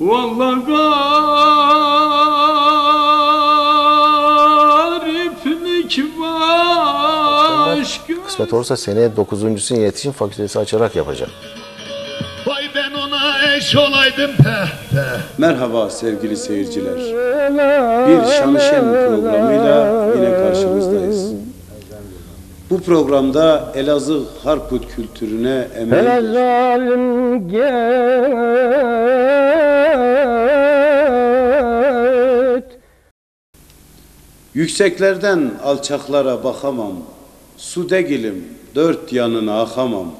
Vallahi gariplik başka Kısmet olursa seneye dokuzuncusunu iletişim fakültesi açarak yapacağım. Vay ben ona eş olaydım peh peh. Merhaba sevgili seyirciler. Bir Şanışen programıyla yine karşınızdayız. Bu programda Elazığ Harput kültürüne emel zalim get Yükseklerden alçaklara bakamam. Su degilim dört yanına akamam.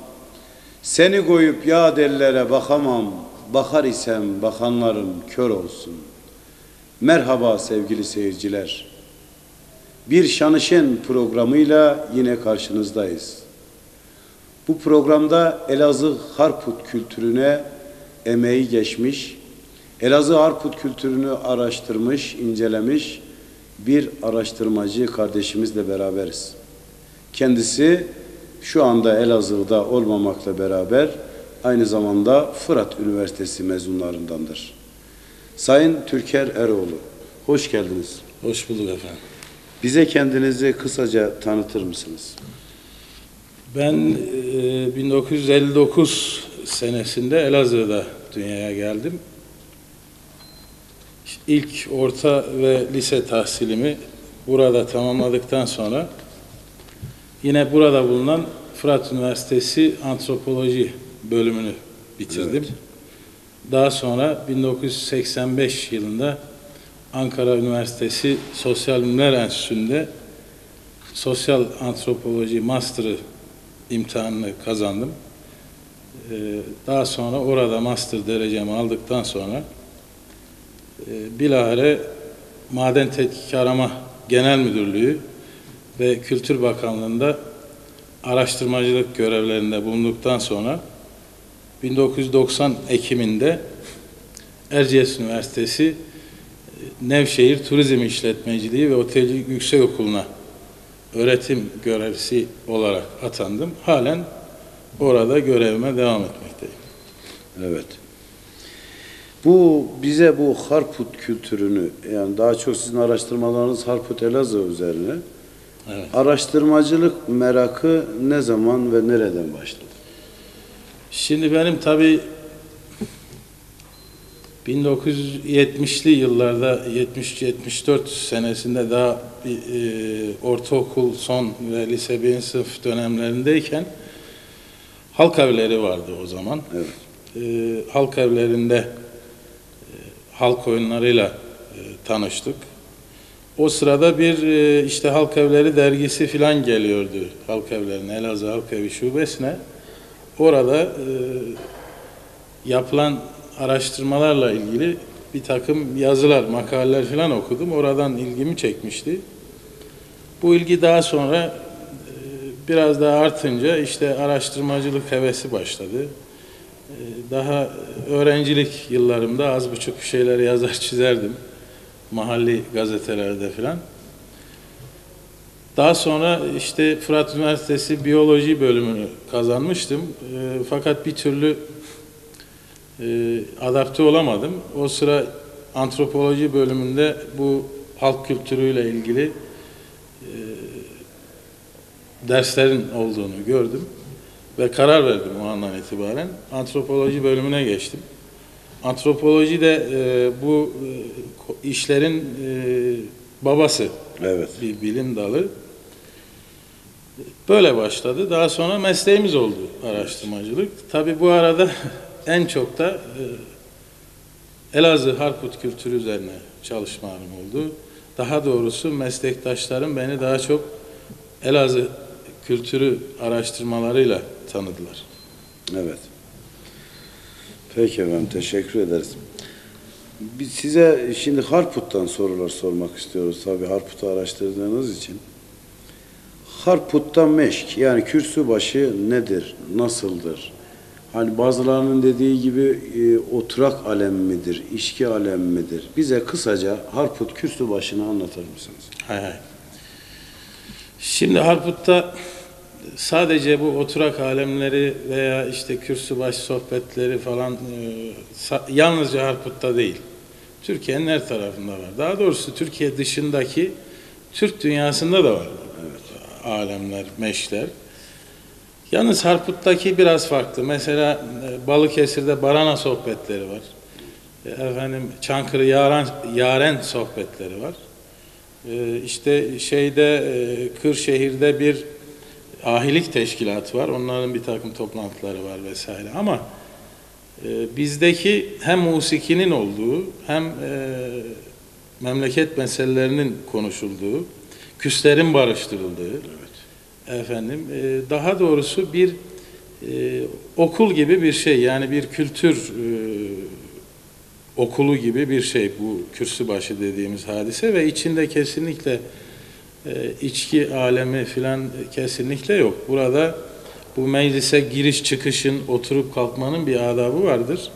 Seni koyup yad ellere bakamam. Bakar isem bakanlarım kör olsun. Merhaba sevgili seyirciler. Bir Şanışen programıyla yine karşınızdayız. Bu programda Elazığ Harput kültürüne emeği geçmiş, Elazığ Harput kültürünü araştırmış, incelemiş bir araştırmacı kardeşimizle beraberiz. Kendisi şu anda Elazığ'da olmamakla beraber aynı zamanda Fırat Üniversitesi mezunlarındandır. Sayın Türker Eroğlu, hoş geldiniz. Hoş bulduk efendim. Bize kendinizi kısaca tanıtır mısınız? Ben e, 1959 senesinde Elazığ'da dünyaya geldim. İlk orta ve lise tahsilimi burada tamamladıktan sonra yine burada bulunan Fırat Üniversitesi Antropoloji bölümünü bitirdim. Evet. Daha sonra 1985 yılında Ankara Üniversitesi Sosyal Bilimler Enstitüsü'nde Sosyal Antropoloji Master'ı imtihanını kazandım. Ee, Daha sonra orada master derecemi aldıktan sonra e, bilahare Maden Tetkik Arama Genel Müdürlüğü ve Kültür Bakanlığı'nda araştırmacılık görevlerinde bulunduktan sonra 1990 Ekim'inde Erciyes Üniversitesi Nevşehir Turizm İşletmeciliği ve Otelcilik Yüksekokulu'na öğretim görevlisi olarak atandım. Halen orada görevime devam etmekteyim. Evet. Bu bize bu Harput kültürünü yani daha çok sizin araştırmalarınız Harput Elazığ üzerine. Evet. Araştırmacılık merakı ne zaman ve nereden başladı? Şimdi benim tabii 1970'li yıllarda 70-74 senesinde daha bir, e, ortaokul son ve lise birinci sınıf dönemlerindeyken halk evleri vardı o zaman. Evet. E, halk evlerinde e, halk oyunlarıyla e, tanıştık. O sırada bir e, işte halk evleri dergisi filan geliyordu halk evlerine, Elazığ Halk Evi Şubesi'ne. Orada e, yapılan araştırmalarla ilgili bir takım yazılar, makaleler filan okudum. Oradan ilgimi çekmişti. Bu ilgi daha sonra e, biraz daha artınca işte araştırmacılık hevesi başladı. E, Daha öğrencilik yıllarımda az buçuk şeyler yazar çizerdim. Mahalli gazetelerde filan. Daha sonra işte Fırat Üniversitesi Biyoloji bölümünü kazanmıştım. E, fakat bir türlü e, adapte olamadım. O sıra antropoloji bölümünde bu halk kültürüyle ilgili e, derslerin olduğunu gördüm ve karar verdim o andan itibaren. Antropoloji bölümüne geçtim. Antropoloji de e, bu e, işlerin e, babası Evet. bir bilim dalı. Böyle başladı. Daha sonra mesleğimiz oldu araştırmacılık. Tabii bu arada en çok da e, Elazığ Harput kültürü üzerine çalışmalarım oldu. Daha doğrusu meslektaşlarım beni daha çok Elazığ kültürü araştırmalarıyla tanıdılar. Evet. Peki efendim teşekkür ederiz. Biz size şimdi Harput'tan sorular sormak istiyoruz tabii Harput'u araştırdığınız için. Harput'ta meşk yani kürsü başı nedir, nasıldır? Hani bazılarının dediği gibi e, oturak alem midir, içki alem midir? Bize kısaca Harput kürsü başını anlatır mısınız? Hay hay. Şimdi Harput'ta sadece bu oturak alemleri veya işte kürsü baş sohbetleri falan e, yalnızca Harput'ta değil. Türkiye'nin her tarafında var. Daha doğrusu Türkiye dışındaki Türk dünyasında da var. Alemler, meşler. Yalnız Harput'taki biraz farklı. Mesela e, Balıkesir'de Barana sohbetleri var. E, Efendim Çankırı Yaren, Yaren sohbetleri var. E, İşte şeyde Kırşehir'de bir ahilik teşkilatı var. Onların bir takım toplantıları var vesaire. Ama bizdeki hem musikinin olduğu hem memleket meselelerinin konuşulduğu, küslerin barıştırıldığı, efendim e, daha doğrusu bir e, okul gibi bir şey yani bir kültür e, okulu gibi bir şey bu kürsübaşı dediğimiz hadise ve içinde kesinlikle e, içki alemi filan kesinlikle yok. Burada bu meclise giriş çıkışın oturup kalkmanın bir adabı vardır.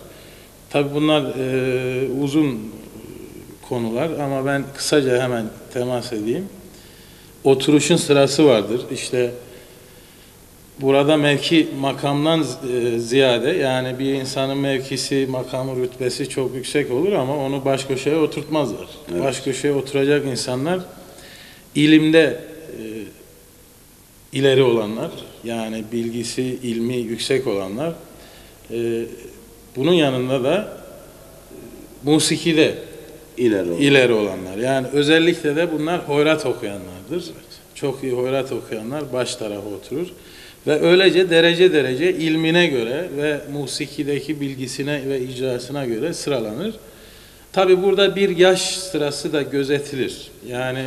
Tabi bunlar e, uzun konular ama ben kısaca hemen temas edeyim. Oturuşun sırası vardır. İşte burada mevki makamdan e, ziyade yani bir insanın mevkisi, makamı, rütbesi çok yüksek olur ama onu baş köşeye oturtmazlar. Evet. Baş köşeye oturacak insanlar ilimde e, ileri olanlar yani bilgisi, ilmi yüksek olanlar e, bunun yanında da e, musikide İleri ileri olanlar. Yani özellikle de bunlar hoyrat okuyanlardır. Çok iyi hoyrat okuyanlar baş tarafa oturur. Ve öylece derece derece ilmine göre ve musikideki bilgisine ve icrasına göre sıralanır. Tabi burada bir yaş sırası da gözetilir. Yani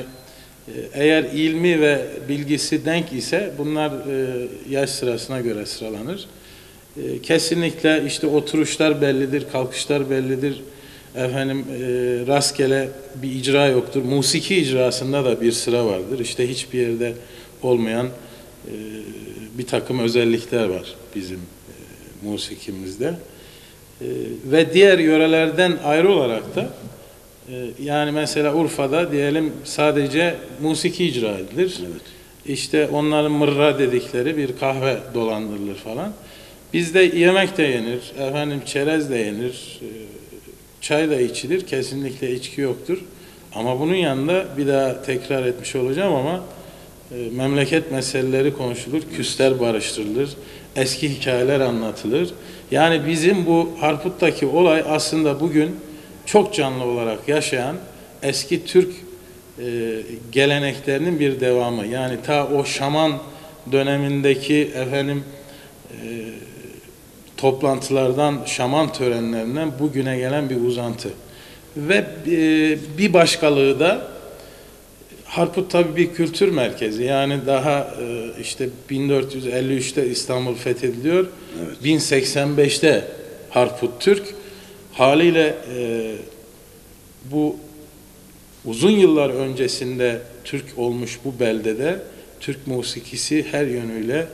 e, eğer ilmi ve bilgisi denk ise bunlar e, yaş sırasına göre sıralanır. E, Kesinlikle işte oturuşlar bellidir, kalkışlar bellidir. Efendim e, rastgele bir icra yoktur. Musiki icrasında da bir sıra vardır. İşte hiçbir yerde olmayan e, bir takım özellikler var bizim e, musikimizde. E, ve diğer yörelerden ayrı olarak da e, yani mesela Urfa'da diyelim sadece musiki icra edilir. Evet. İşte onların mırra dedikleri bir kahve dolandırılır falan. Bizde yemek de yenir, efendim çerez de yenir, e, çay da içilir, kesinlikle içki yoktur. Ama bunun yanında bir daha tekrar etmiş olacağım ama e, memleket meseleleri konuşulur, küsler barıştırılır, eski hikayeler anlatılır. Yani bizim bu Harput'taki olay aslında bugün çok canlı olarak yaşayan eski Türk e, geleneklerinin bir devamı. Yani ta o şaman dönemindeki efendim e, toplantılardan, şaman törenlerinden bugüne gelen bir uzantı. Ve e, bir başkalığı da Harput tabii bir kültür merkezi. Yani daha e, işte 1453'te İstanbul fethediliyor. Evet. 1085'te Harput Türk. Haliyle e, bu uzun yıllar öncesinde Türk olmuş bu beldede Türk musikisi her yönüyle,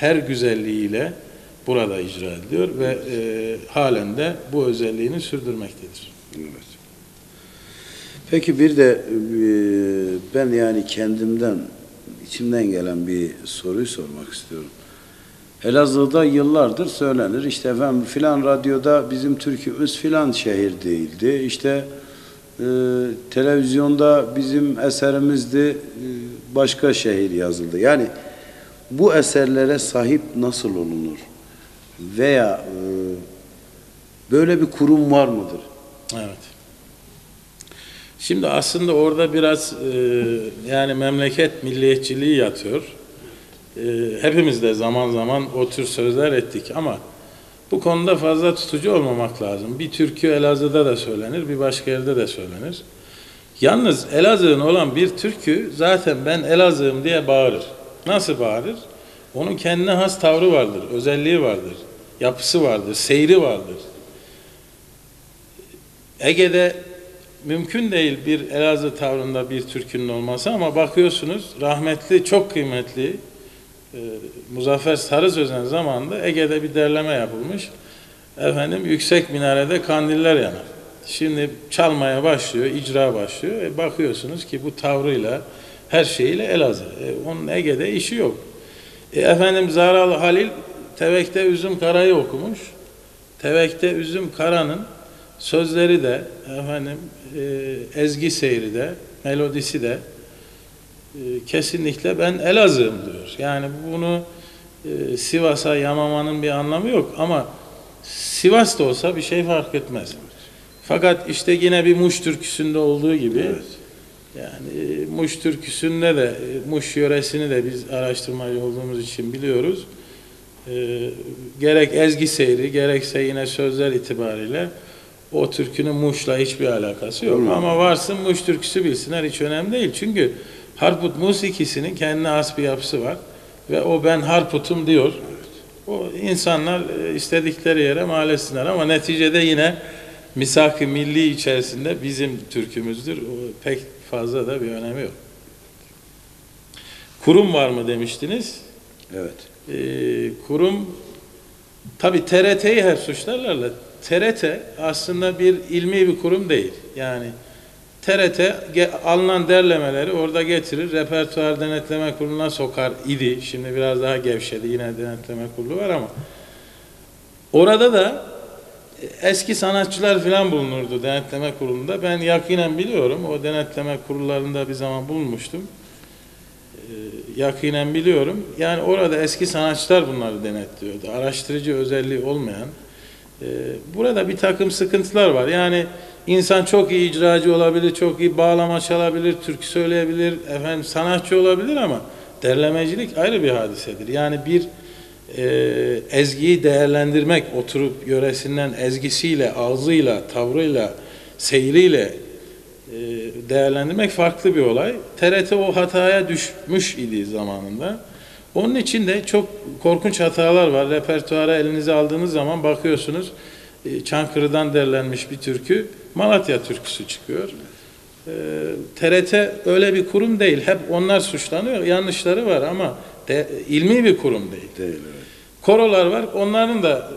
her güzelliğiyle burada icra ediliyor ve e, halen de bu özelliğini sürdürmektedir. Evet. Peki bir de e, ben yani kendimden, içimden gelen bir soruyu sormak istiyorum. Elazığ'da yıllardır söylenir. İşte efendim filan radyoda bizim türkümüz filan şehir değildi. İşte e, televizyonda bizim eserimizdi e, başka şehir yazıldı. Yani bu eserlere sahip nasıl olunur? Veya e, böyle bir kurum var mıdır? Evet. Şimdi aslında orada biraz e, yani memleket milliyetçiliği yatıyor. E, hepimiz de zaman zaman o tür sözler ettik ama bu konuda fazla tutucu olmamak lazım. Bir türkü Elazığ'da da söylenir, bir başka yerde de söylenir. Yalnız Elazığ'ın olan bir türkü zaten ben Elazığ'ım diye bağırır. Nasıl bağırır? Onun kendine has tavrı vardır, özelliği vardır, yapısı vardır, seyri vardır. Ege'de mümkün değil bir Elazığ tavrında bir türkünün olması ama bakıyorsunuz rahmetli, çok kıymetli e, Muzaffer Sarı Sözen zamanında Ege'de bir derleme yapılmış. Efendim yüksek minarede kandiller yanar. Şimdi çalmaya başlıyor, icra başlıyor. E, bakıyorsunuz ki bu tavrıyla, her şeyiyle Elazığ. E, onun Ege'de işi yok. E, efendim Zaralı Halil Tevekte Üzüm Kara'yı okumuş. Tevekte Üzüm Kara'nın sözleri de efendim e, ezgi seyri de melodisi de e, kesinlikle ben Elazığ'ım diyor. Yani bunu e, Sivas'a yamamanın bir anlamı yok ama Sivas'ta olsa bir şey fark etmez. Fakat işte yine bir Muş türküsünde olduğu gibi yani e, Muş türküsünde de e, Muş yöresini de biz araştırmacı olduğumuz için biliyoruz. E, gerek ezgi seyri gerekse yine sözler itibariyle o türkünün Muş'la hiçbir alakası yok. Ama varsın Muş türküsü bilsinler hiç önemli değil. Çünkü Harput musikisinin kendine has bir yapısı var. Ve o ben Harput'um diyor. O insanlar e, istedikleri yere maalesef ama neticede yine misak-ı milli içerisinde bizim türkümüzdür. O pek fazla da bir önemi yok. Kurum var mı demiştiniz? Evet. Ee, kurum tabi TRT'yi hep suçlarlar da TRT aslında bir ilmi bir kurum değil. Yani TRT alınan derlemeleri orada getirir, repertuar denetleme kuruluna sokar idi. Şimdi biraz daha gevşedi, yine denetleme kurulu var ama orada da e, eski sanatçılar falan bulunurdu denetleme kurulunda. Ben yakinen biliyorum, o denetleme kurullarında bir zaman bulunmuştum yakinen biliyorum. Yani orada eski sanatçılar bunları denetliyordu. Araştırıcı özelliği olmayan. e, burada bir takım sıkıntılar var. Yani insan çok iyi icracı olabilir, çok iyi bağlama çalabilir, türkü söyleyebilir, efendim sanatçı olabilir ama derlemecilik ayrı bir hadisedir. Yani bir e, ezgiyi değerlendirmek, oturup yöresinden ezgisiyle, ağzıyla, tavrıyla, seyriyle değerlendirmek farklı bir olay. TRT o hataya düşmüş idi zamanında. Onun için de çok korkunç hatalar var. Repertuara elinize aldığınız zaman bakıyorsunuz e, Çankırı'dan derlenmiş bir türkü Malatya türküsü çıkıyor. E, TRT öyle bir kurum değil. Hep onlar suçlanıyor. Yanlışları var ama de, ilmi bir kurum değil. Değil evet. Korolar var. Onların da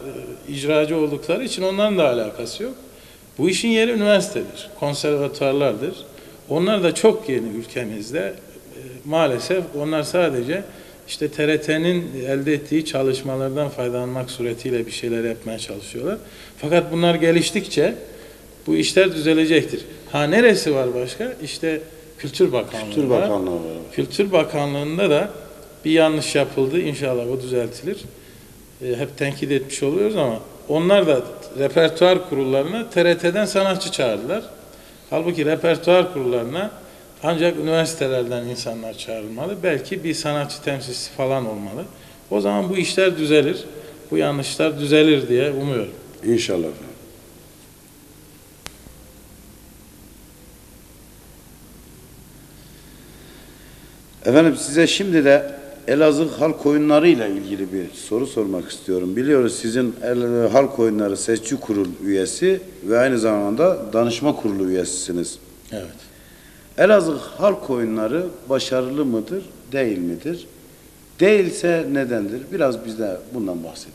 e, icracı oldukları için onların da alakası yok. Bu işin yeri üniversitedir, konservatuarlardır. Onlar da çok yeni ülkemizde. E, maalesef onlar sadece işte TRT'nin elde ettiği çalışmalardan faydalanmak suretiyle bir şeyler yapmaya çalışıyorlar. Fakat bunlar geliştikçe bu işler düzelecektir. Ha neresi var başka? İşte Kültür Bakanlığı. Kültür. Bakanlığı var. Kültür Bakanlığı'nda da bir yanlış yapıldı. İnşallah o düzeltilir. E, hep tenkit etmiş oluyoruz ama onlar da repertuar kurullarına TRT'den sanatçı çağırdılar. Halbuki repertuar kurullarına ancak üniversitelerden insanlar çağrılmalı. Belki bir sanatçı temsilcisi falan olmalı. O zaman bu işler düzelir. Bu yanlışlar düzelir diye umuyorum. İnşallah efendim. Size şimdi de Elazığ halk oyunları ile ilgili bir soru sormak istiyorum. Biliyoruz sizin El- halk oyunları seçici kurul üyesi ve aynı zamanda danışma kurulu üyesisiniz. Evet. Elazığ halk oyunları başarılı mıdır, değil midir? Değilse nedendir? Biraz bize bundan bahsedin.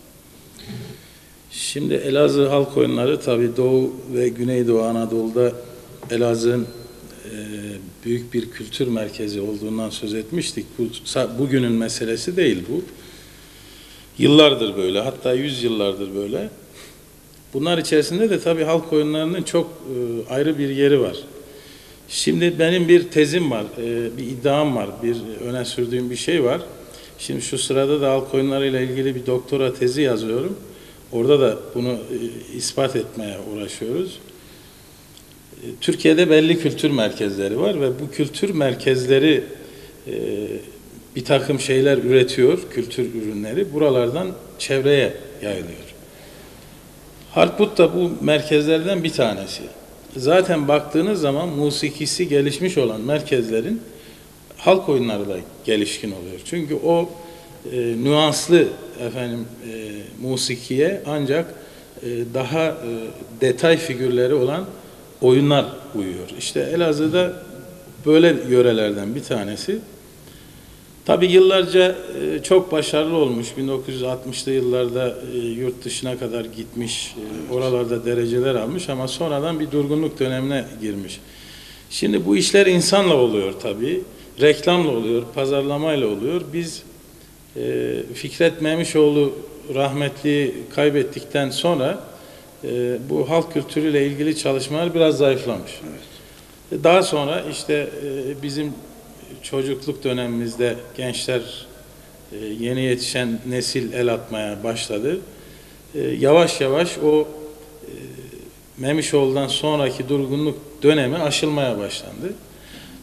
Şimdi Elazığ halk oyunları tabii Doğu ve Güneydoğu Anadolu'da Elazığ'ın büyük bir kültür merkezi olduğundan söz etmiştik. Bu bugünün meselesi değil bu. Yıllardır böyle, hatta yüz yıllardır böyle. Bunlar içerisinde de tabii halk oyunlarının çok e, ayrı bir yeri var. Şimdi benim bir tezim var, e, bir iddiam var, bir öne sürdüğüm bir şey var. Şimdi şu sırada da halk oyunlarıyla ilgili bir doktora tezi yazıyorum. Orada da bunu e, ispat etmeye uğraşıyoruz. Türkiye'de belli kültür merkezleri var ve bu kültür merkezleri e, bir takım şeyler üretiyor, kültür ürünleri. Buralardan çevreye yayılıyor. Harput da bu merkezlerden bir tanesi. Zaten baktığınız zaman musikisi gelişmiş olan merkezlerin halk oyunları da gelişkin oluyor. Çünkü o e, nüanslı efendim e, musikiye ancak e, daha e, detay figürleri olan oyunlar uyuyor. İşte Elazığ'da böyle yörelerden bir tanesi. Tabii yıllarca e, çok başarılı olmuş. 1960'lı yıllarda e, yurt dışına kadar gitmiş, e, oralarda dereceler almış ama sonradan bir durgunluk dönemine girmiş. Şimdi bu işler insanla oluyor tabii. Reklamla oluyor, pazarlamayla oluyor. Biz Fikret Memişoğlu rahmetli kaybettikten sonra e, bu halk kültürüyle ilgili çalışmalar biraz zayıflamış. E, Daha sonra işte e, bizim çocukluk dönemimizde gençler e, yeni yetişen nesil el atmaya başladı. E, Yavaş yavaş o e, Memişoğlu'dan sonraki durgunluk dönemi aşılmaya başlandı.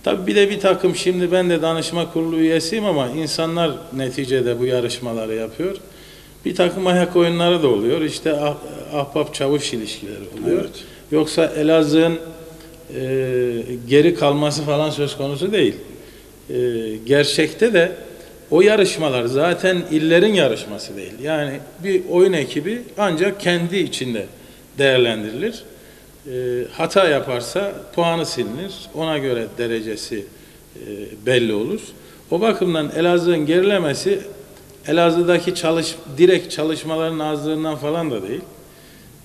Tabii bir de bir takım şimdi ben de danışma kurulu üyesiyim ama insanlar neticede bu yarışmaları yapıyor. Bir takım ayak oyunları da oluyor. İşte ah, ahbap çavuş ilişkileri oluyor. Evet. Yoksa Elazığ'ın e, geri kalması falan söz konusu değil. E, gerçekte de o yarışmalar zaten illerin yarışması değil. Yani bir oyun ekibi ancak kendi içinde değerlendirilir. E, hata yaparsa puanı silinir. Ona göre derecesi e, belli olur. O bakımdan Elazığ'ın gerilemesi Elazığ'daki çalış direkt çalışmaların azlığından falan da değil.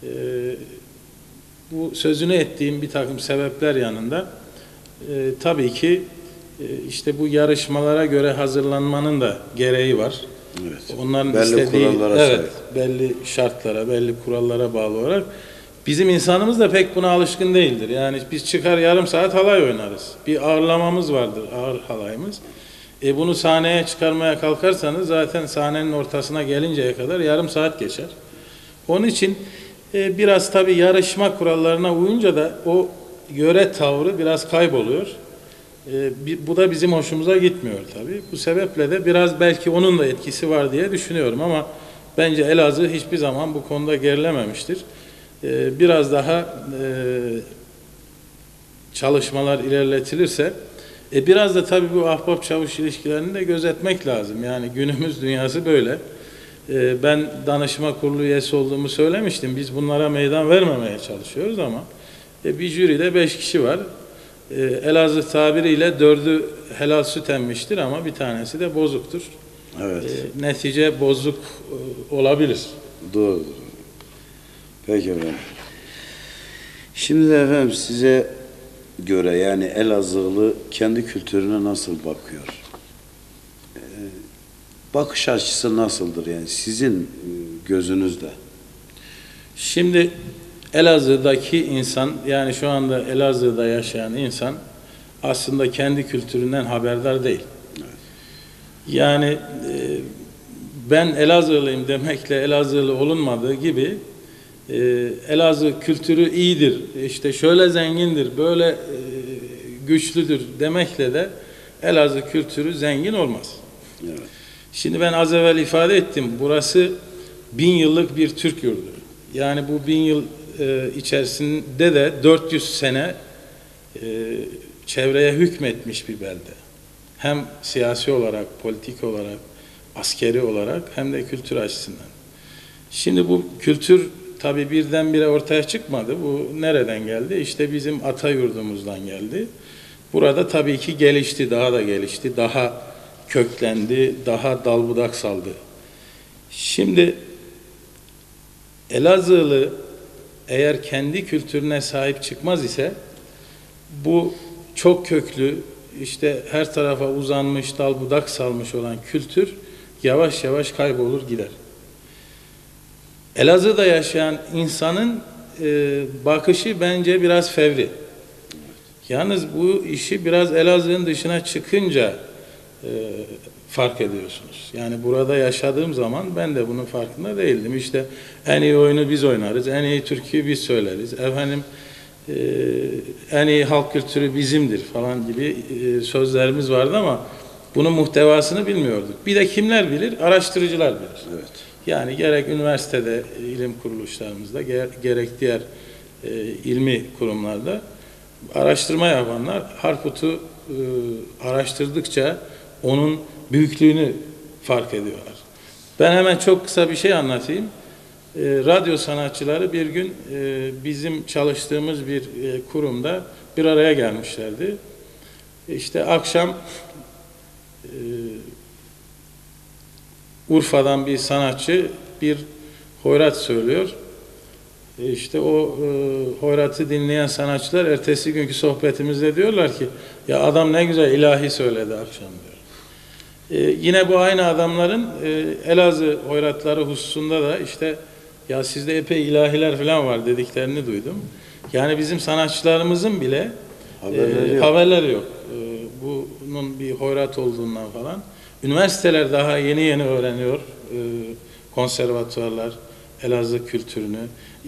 E, bu sözünü ettiğim bir takım sebepler yanında e, tabii ki e, işte bu yarışmalara göre hazırlanmanın da gereği var. Evet. Onların Belli istediği evet, sahip. belli şartlara, belli kurallara bağlı olarak bizim insanımız da pek buna alışkın değildir. Yani biz çıkar yarım saat halay oynarız. Bir ağırlamamız vardır, ağır halayımız. E bunu sahneye çıkarmaya kalkarsanız zaten sahnenin ortasına gelinceye kadar yarım saat geçer. Onun için e, biraz tabii yarışma kurallarına uyunca da o yöre tavrı biraz kayboluyor. E, bu da bizim hoşumuza gitmiyor tabii. Bu sebeple de biraz belki onun da etkisi var diye düşünüyorum ama bence Elazığ hiçbir zaman bu konuda gerilememiştir. E, biraz daha e, çalışmalar ilerletilirse e, biraz da tabii bu ahbap çavuş ilişkilerini de gözetmek lazım. Yani günümüz dünyası böyle. E, ben danışma kurulu üyesi olduğumu söylemiştim. Biz bunlara meydan vermemeye çalışıyoruz ama e, bir jüride beş kişi var. E, Elazığ tabiriyle dördü helal süt emmiştir ama bir tanesi de bozuktur. Evet. E, netice bozuk e, olabilir. Doğrudur. Peki efendim. Şimdi efendim size göre yani Elazığlı kendi kültürüne nasıl bakıyor? Ee, bakış açısı nasıldır yani sizin e, gözünüzde? Şimdi Elazığ'daki insan yani şu anda Elazığ'da yaşayan insan aslında kendi kültüründen haberdar değil. Yani e, ben Elazığlıyım demekle Elazığlı olunmadığı gibi e, Elazığ kültürü iyidir, işte şöyle zengindir, böyle e, güçlüdür demekle de Elazığ kültürü zengin olmaz. Evet. Şimdi ben az evvel ifade ettim. Burası bin yıllık bir Türk yurdu. Yani bu bin yıl e, içerisinde de 400 sene e, çevreye hükmetmiş bir belde. Hem siyasi olarak, politik olarak, askeri olarak hem de kültür açısından. Şimdi bu kültür tabi birdenbire ortaya çıkmadı. Bu nereden geldi? İşte bizim ata yurdumuzdan geldi. Burada tabii ki gelişti, daha da gelişti, daha köklendi, daha dal budak saldı. Şimdi Elazığlı eğer kendi kültürüne sahip çıkmaz ise bu çok köklü işte her tarafa uzanmış dal budak salmış olan kültür yavaş yavaş kaybolur gider. Elazığ'da yaşayan insanın e, bakışı bence biraz fevri. Yalnız bu işi biraz Elazığ'ın dışına çıkınca e, fark ediyorsunuz. Yani burada yaşadığım zaman ben de bunun farkında değildim. İşte en iyi oyunu biz oynarız, en iyi türküyü biz söyleriz. Efendim e, en iyi halk kültürü bizimdir falan gibi e, sözlerimiz vardı ama bunun muhtevasını bilmiyorduk. Bir de kimler bilir? Araştırıcılar bilir. Evet. Yani gerek üniversitede e, ilim kuruluşlarımızda ger- gerek diğer e, ilmi kurumlarda araştırma yapanlar Harput'u e, araştırdıkça onun büyüklüğünü fark ediyorlar. Ben hemen çok kısa bir şey anlatayım. E, radyo sanatçıları bir gün e, bizim çalıştığımız bir e, kurumda bir araya gelmişlerdi. İşte akşam e, Urfa'dan bir sanatçı bir hoyrat söylüyor. E İşte o e, hoyratı dinleyen sanatçılar ertesi günkü sohbetimizde diyorlar ki ya adam ne güzel ilahi söyledi akşam diyor. E, yine bu aynı adamların e, Elazığ hoyratları hususunda da işte ya sizde epey ilahiler falan var dediklerini duydum. Yani bizim sanatçılarımızın bile Haberleri e, yok. haberleri yok. E, bunun bir hoyrat olduğundan falan. Üniversiteler daha yeni yeni öğreniyor. E, konservatuvarlar, Elazığ kültürünü.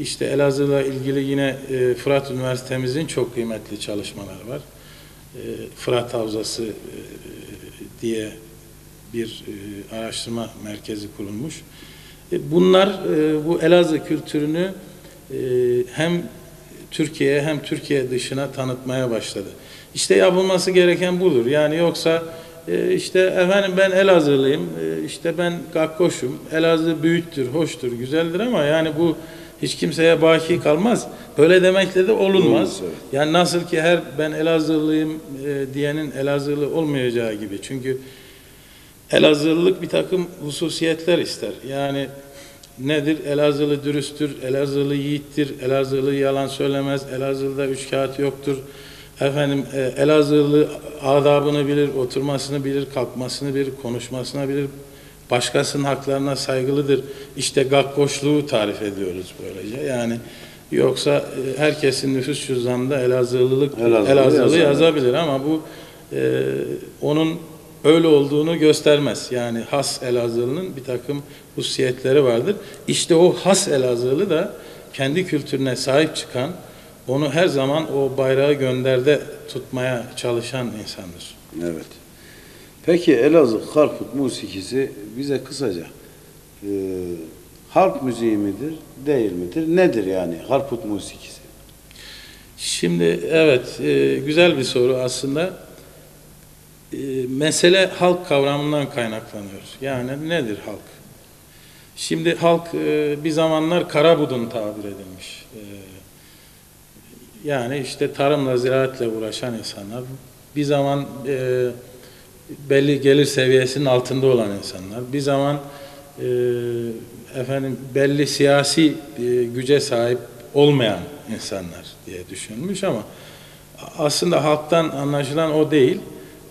İşte Elazığ'la ilgili yine e, Fırat Üniversitemizin çok kıymetli çalışmaları var. E, Fırat Havzası diye bir araştırma merkezi kurulmuş. Bunlar bu Elazığ kültürünü hem Türkiye'ye hem Türkiye dışına tanıtmaya başladı. İşte yapılması gereken budur. Yani yoksa e, işte efendim ben Elazığlıyım, e, işte ben Gakkoş'um, Elazığ büyüktür, hoştur, güzeldir ama yani bu hiç kimseye baki kalmaz. Böyle demekle de olunmaz. Yani nasıl ki her ben Elazığlıyım e, diyenin Elazığlı olmayacağı gibi. Çünkü Elazığlılık bir takım hususiyetler ister. Yani nedir? Elazığlı dürüsttür, Elazığlı yiğittir, Elazığlı yalan söylemez, Elazığlı'da üç kağıt yoktur. Efendim e, Elazığlı adabını bilir, oturmasını bilir, kalkmasını bilir, konuşmasını bilir. Başkasının haklarına saygılıdır. İşte gakkoşluğu tarif ediyoruz böylece. Yani yoksa e, herkesin nüfus cüzdanında Elazığlılık, Elazığlı Elazığlı, yazabilir ama bu e, onun öyle olduğunu göstermez. Yani has Elazığlı'nın bir takım hususiyetleri vardır. İşte o has Elazığlı da kendi kültürüne sahip çıkan, onu her zaman o bayrağı gönderde tutmaya çalışan insandır. Evet. Peki Elazığ Harput musikisi bize kısaca e, harp müziği midir, değil midir? Nedir yani Harput musikisi? Şimdi evet e, güzel bir soru aslında. E, mesele halk kavramından kaynaklanıyor. Yani nedir halk? Şimdi halk e, bir zamanlar Karabudun tabir edilmiş. E, yani işte tarımla, ziraatle uğraşan insanlar. Bir zaman e, belli gelir seviyesinin altında olan insanlar. Bir zaman e, efendim belli siyasi e, güce sahip olmayan insanlar diye düşünülmüş ama aslında halktan anlaşılan o değil.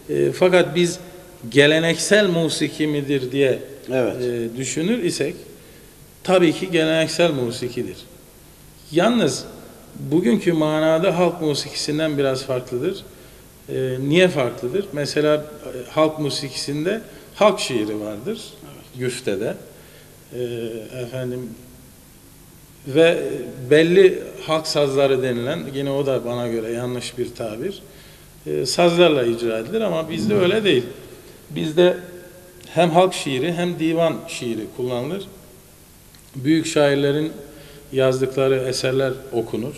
E, fakat biz geleneksel musiki midir diye Evet. e, düşünür isek tabii ki geleneksel musikidir. Yalnız bugünkü manada halk musikisinden biraz farklıdır. E, niye farklıdır? Mesela e, halk musikisinde halk şiiri vardır. Güfte'de. E, efendim ve belli halk sazları denilen yine o da bana göre yanlış bir tabir. e, sazlarla icra edilir ama bizde öyle değil. Bizde hem halk şiiri hem divan şiiri kullanılır. Büyük şairlerin yazdıkları eserler okunur.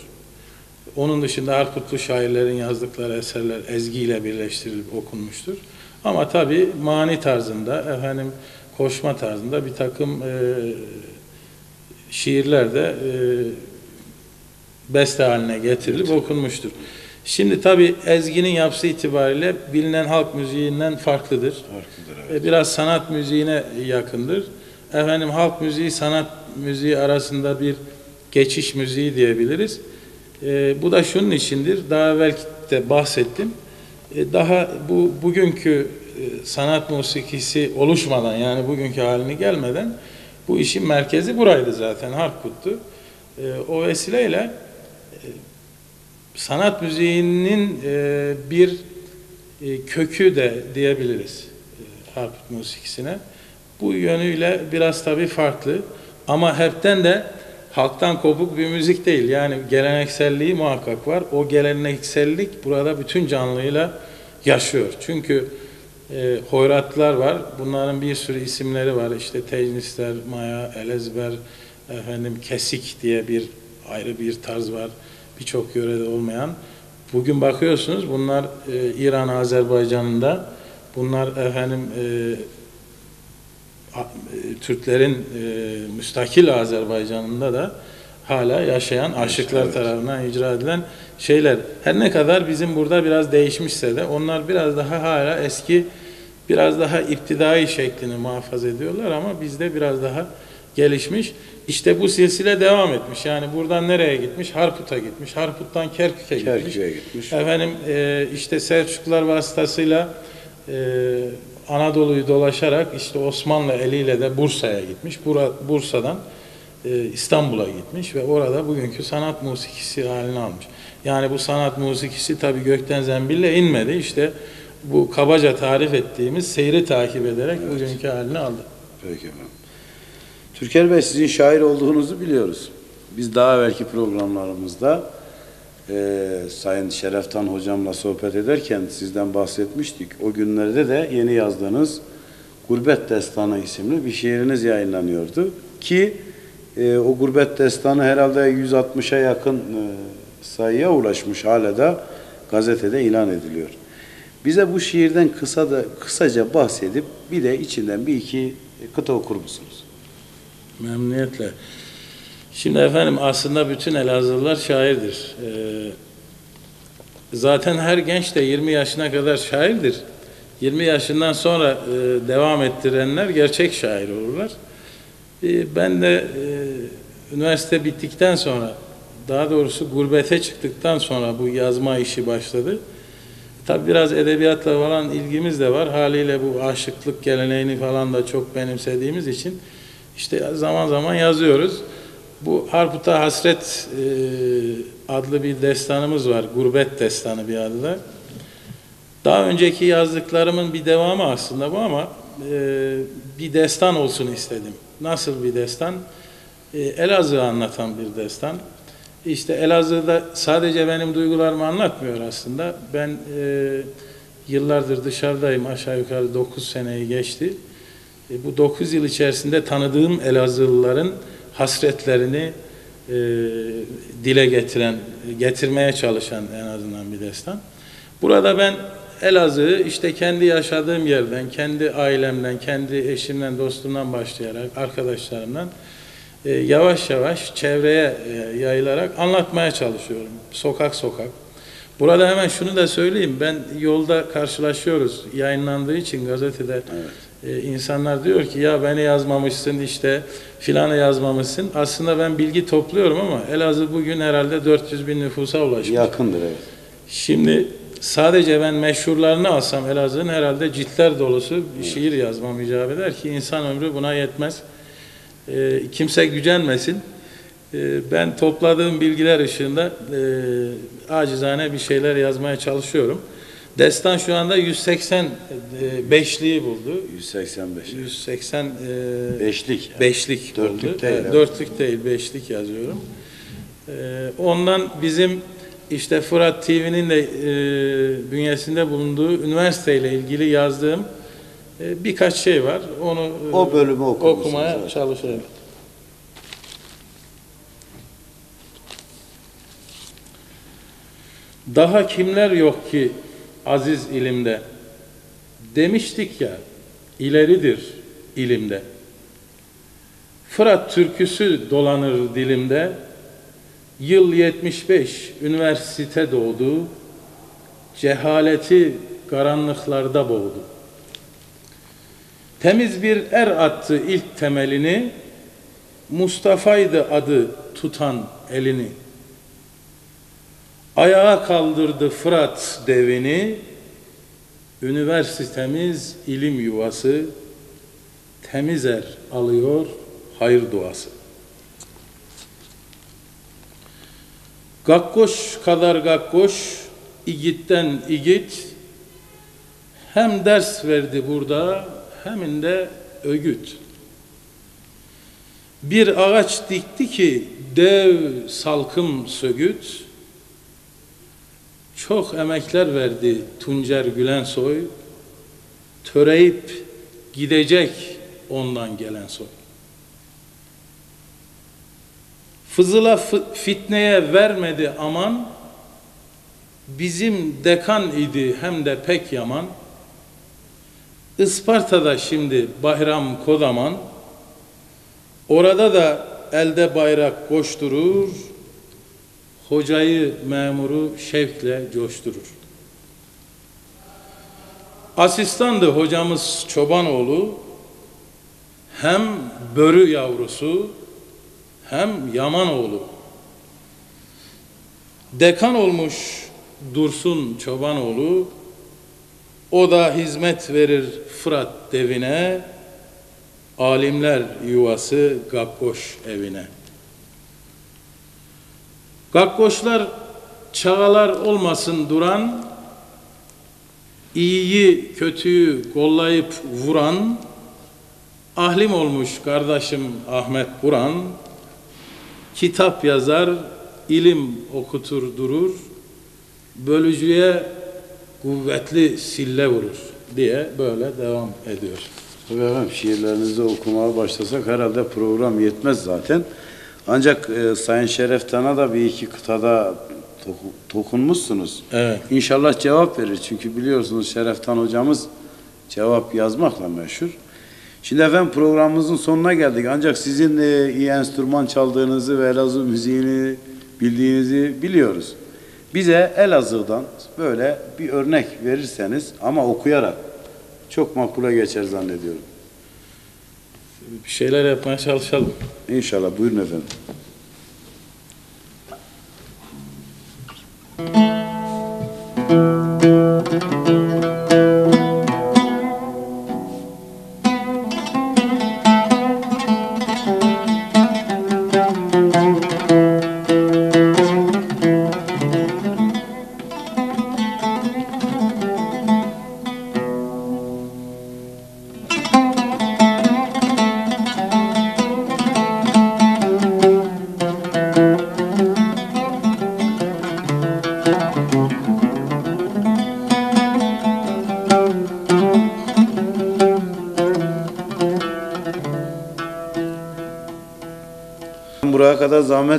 Onun dışında Harputlu şairlerin yazdıkları eserler ezgiyle birleştirilip okunmuştur. Ama tabi mani tarzında, efendim koşma tarzında bir takım e, şiirler de e, beste haline getirilip okunmuştur. Şimdi tabi ezginin yapısı itibariyle bilinen halk müziğinden farklıdır. Farklıdır E, Biraz sanat müziğine yakındır. Efendim halk müziği sanat müziği arasında bir geçiş müziği diyebiliriz. E, bu da şunun içindir. Daha evvel de bahsettim. E, daha bu bugünkü e, sanat musikisi oluşmadan yani bugünkü halini gelmeden bu işin merkezi buraydı zaten Harput'tu. E, o vesileyle e, sanat müziğinin e, bir e, kökü de diyebiliriz e, harp musikisine. Bu yönüyle biraz tabii farklı ama hepten de halktan kopuk bir müzik değil. Yani gelenekselliği muhakkak var. O geleneksellik burada bütün canlıyla yaşıyor. Çünkü e, hoyratlar var. Bunların bir sürü isimleri var. İşte tecnisler, maya, elezber, efendim kesik diye bir ayrı bir tarz var. Birçok yörede olmayan. Bugün bakıyorsunuz bunlar e, İran, Azerbaycan'ında bunlar efendim e, Türklerin e, müstakil Azerbaycan'ında da hala yaşayan aşıklar evet. tarafından icra edilen şeyler. Her ne kadar bizim burada biraz değişmişse de onlar biraz daha hala eski biraz daha iptidai şeklini muhafaza ediyorlar ama bizde biraz daha gelişmiş. İşte bu silsile devam etmiş. Yani buradan nereye gitmiş? Harput'a gitmiş. Harput'tan Kerkük'e gitmiş. Kerkük'e gitmiş. Efendim e, işte Selçuklular vasıtasıyla e, Anadolu'yu dolaşarak işte Osmanlı eliyle de Bursa'ya gitmiş. Bursa'dan e, İstanbul'a gitmiş ve orada bugünkü sanat musikisi halini almış. Yani bu sanat musikisi tabii gökten zembille inmedi. İşte bu kabaca tarif ettiğimiz seyri takip ederek bugünkü halini aldı. Peki efendim. Türker Bey sizin şair olduğunuzu biliyoruz. Biz daha evvelki programlarımızda e, Sayın Şereftan hocamla sohbet ederken sizden bahsetmiştik. O günlerde de yeni yazdığınız Gurbet Destanı isimli bir şiiriniz yayınlanıyordu. Ki e, o Gurbet Destanı herhalde 160'a yakın e, sayıya ulaşmış hala da gazetede ilan ediliyor. Bize bu şiirden kısa da kısaca bahsedip bir de içinden bir iki kıta okur musunuz? Memnuniyetle. Şimdi efendim aslında bütün Elazığlılar şairdir. Ee, zaten her genç de 20 yaşına kadar şairdir. 20 yaşından sonra e, devam ettirenler gerçek şair olurlar. Ee, ben de e, üniversite bittikten sonra, daha doğrusu gurbete çıktıktan sonra bu yazma işi başladı. Tabi biraz edebiyatla falan ilgimiz de var. Haliyle bu aşıklık geleneğini falan da çok benimsediğimiz için işte zaman zaman yazıyoruz. Bu Harput'a Hasret e, adlı bir destanımız var. Gurbet destanı bir da. Daha önceki yazdıklarımın bir devamı aslında bu ama e, bir destan olsun istedim. Nasıl bir destan? E, Elazığ'ı anlatan bir destan. İşte Elazığ'da sadece benim duygularımı anlatmıyor aslında. Ben e, yıllardır dışarıdayım. Aşağı yukarı 9 seneyi geçti. E, bu 9 yıl içerisinde tanıdığım Elazığlıların hasretlerini e, dile getiren, getirmeye çalışan en azından bir destan. Burada ben Elazığ'ı işte kendi yaşadığım yerden, kendi ailemden, kendi eşimden, dostumdan başlayarak, arkadaşlarımdan e, yavaş yavaş çevreye e, yayılarak anlatmaya çalışıyorum. Sokak sokak. Burada hemen şunu da söyleyeyim. Ben yolda karşılaşıyoruz. Yayınlandığı için gazetede e, insanlar diyor ki ya beni yazmamışsın işte filanı yazmamışsın. Aslında ben bilgi topluyorum ama Elazığ bugün herhalde 400 bin nüfusa ulaşmış. Yakındır evet. Şimdi sadece ben meşhurlarını alsam Elazığ'ın herhalde ciltler dolusu bir şiir yazmam icap eder ki insan ömrü buna yetmez. E, kimse gücenmesin. E, ben topladığım bilgiler ışığında e, acizane bir şeyler yazmaya çalışıyorum. Destan şu anda 185'liği buldu. 185. 180 e, Beşlik. beşlik Dörtlük oldu. değil, evet. dörtlük değil, beşlik yazıyorum. E, ondan bizim işte Fırat TV'nin de e, bünyesinde bulunduğu üniversiteyle ilgili yazdığım e, birkaç şey var. Onu e, O bölümü okumaya Evet. çalışıyorum. Daha kimler yok ki aziz ilimde? Demiştik ya, ileridir ilimde. Fırat türküsü dolanır dilimde. Yıl 75 üniversite doğdu. Cehaleti karanlıklarda boğdu. Temiz bir er attı ilk temelini, Mustafa'ydı adı tutan elini. Ayağa kaldırdı Fırat devini, üniversitemiz ilim yuvası, temiz er alıyor hayır duası. Gakkoş kadar gakkoş, igitten igit, hem ders verdi burada hem de ögüt. Bir ağaç dikti ki dev salkım sögüt, çok emekler verdi Tuncer Gülensoy, töreyip gidecek ondan gelen soy. Fızıla fı- fitneye vermedi aman, bizim dekan idi hem de pek yaman. Isparta'da şimdi Bayram Kodaman, orada da elde bayrak koşturur, hocayı memuru şevkle coşturur. Asistandı hocamız Çobanoğlu, hem börü yavrusu hem Yamanoğlu. Dekan olmuş Dursun Çobanoğlu, O da hizmet verir Fırat devine, alimler yuvası Gakkoş evine. Gakkoşlar çağalar olmasın duran, iyiyi kötüyü kollayıp vuran, ahlim olmuş kardeşim Ahmet Buran, kitap yazar, ilim okutur durur, bölücüye kuvvetli sille vurur diye böyle devam ediyor. Tabii efendim şiirlerinizi okumaya başlasak herhalde program yetmez zaten. Ancak e, Sayın Şereftan'a da bir iki kıtada doku- dokunmuşsunuz. Evet. İnşallah cevap verir. Çünkü biliyorsunuz Şereftan hocamız cevap yazmakla meşhur. Şimdi efendim programımızın sonuna geldik. Ancak sizin e, iyi enstrüman çaldığınızı ve Elazığ müziğini bildiğinizi biliyoruz. Bize Elazığ'dan böyle bir örnek verirseniz ama okuyarak çok makbule geçer zannediyorum. Bir şeyler yapmaya çalışalım. İnşallah. Buyurun efendim.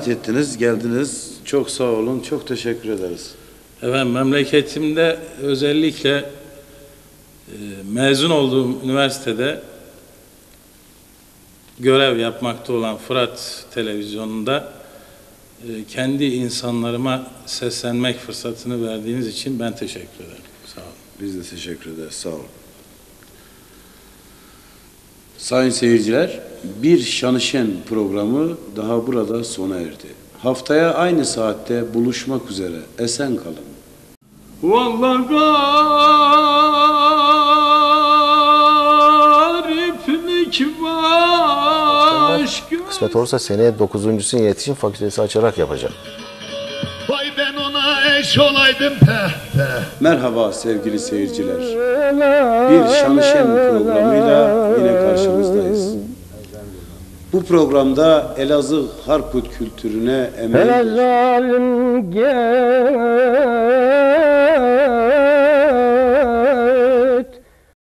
Zahmet ettiniz, geldiniz. Çok sağ olun, çok teşekkür ederiz. Efendim memleketimde özellikle e, mezun olduğum üniversitede görev yapmakta olan Fırat Televizyonu'nda e, kendi insanlarıma seslenmek fırsatını verdiğiniz için ben teşekkür ederim. Sağ olun. Biz de teşekkür ederiz, sağ olun. Sayın seyirciler, bir Şanışen programı daha burada sona erdi. Haftaya aynı saatte buluşmak üzere. Esen kalın. Vallahi gariplik başka Kısmet olursa seneye 9. iletişim fakültesi açarak yapacak. Vay ben ona eş olaydım peh peh Merhaba sevgili seyirciler. Bir Şanışen programıyla yine karşınızdayız. Bu programda Elazığ Harput kültürüne emeği... Hele gel.